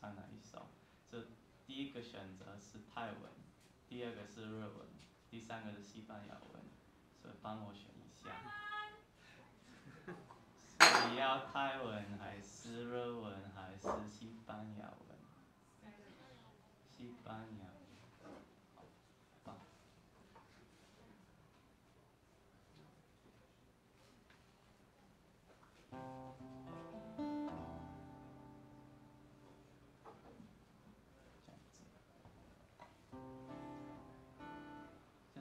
唱哪一首？这第一个选择是泰文，第二个是日文，第三个是西班牙文，所以帮我选一下。你要泰文还是日文还是西班牙文？西班牙。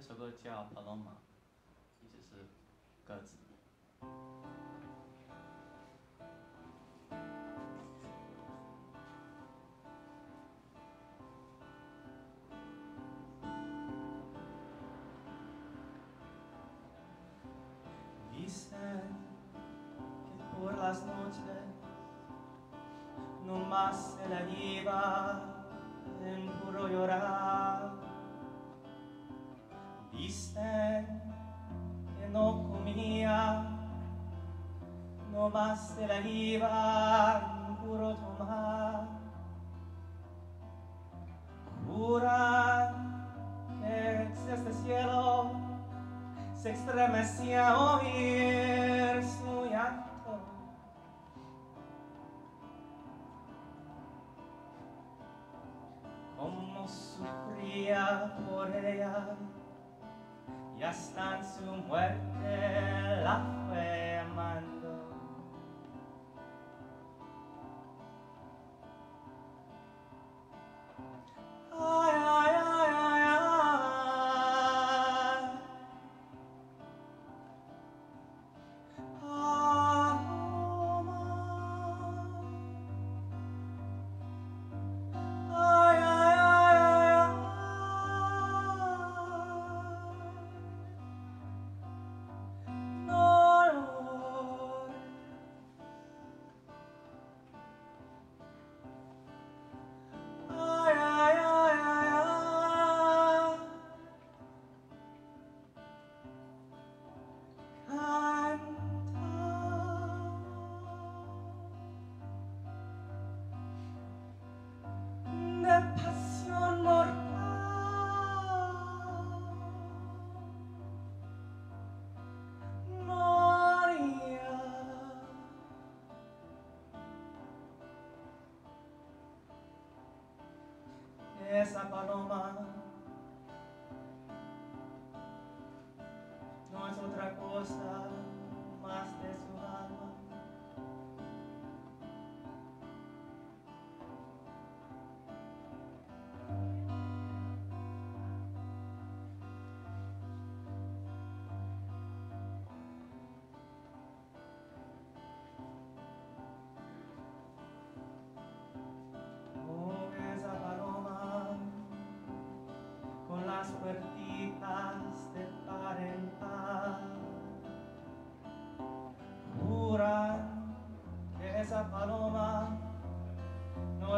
首歌叫《Paloma》，意思是鸽子。Dicen que por las noches no más se la lleva en puro llorar. viste e no mia no baste la riva puro toma cura que este cielo se estremecía a oír su llanto. Como sufría por ella ya stan su muerte la fe amante esa paloma. No es otra cosa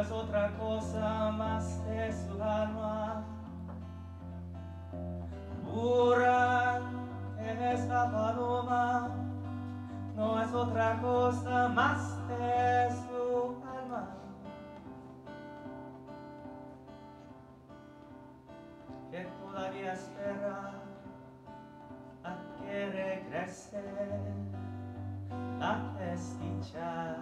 es otra cosa más que su alma. Pura es la paloma, no es otra cosa más que su alma. Que todavía espera a que regrese la desdicha.